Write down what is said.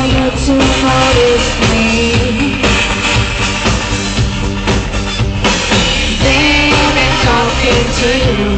you to too hard They've talking to you